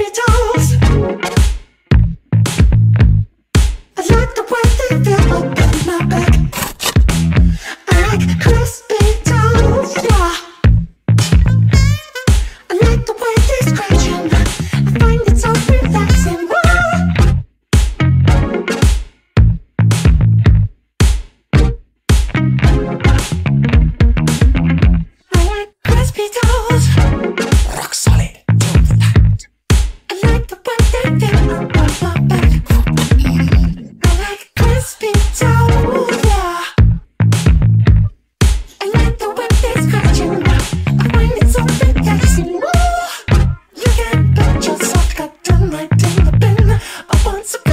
tippy toes.